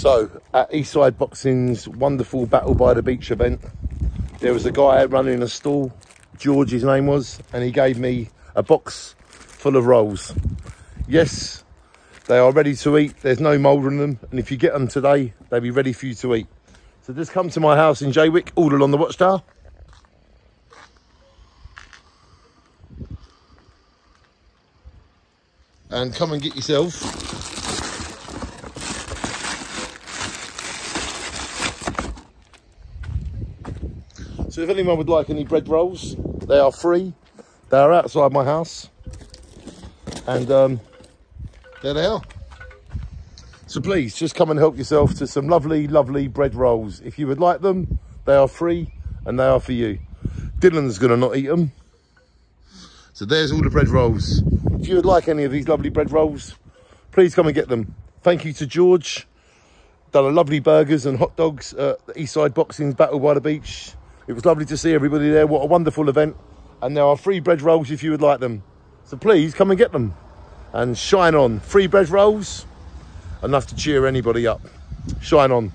So, at Eastside Boxing's wonderful Battle by the Beach event, there was a guy running a stall, George his name was, and he gave me a box full of rolls. Yes, they are ready to eat. There's no mould in them. And if you get them today, they'll be ready for you to eat. So just come to my house in Jaywick, all along the Watchtower. And come and get yourself So if anyone would like any bread rolls, they are free. They are outside my house. And um, there they are. So please, just come and help yourself to some lovely, lovely bread rolls. If you would like them, they are free and they are for you. Dylan's going to not eat them. So there's all the bread rolls. If you would like any of these lovely bread rolls, please come and get them. Thank you to George. Done a lovely burgers and hot dogs at the Eastside Boxing's Battle by the Beach. It was lovely to see everybody there. What a wonderful event. And there are free bread rolls if you would like them. So please come and get them and shine on. Free bread rolls, enough to cheer anybody up. Shine on.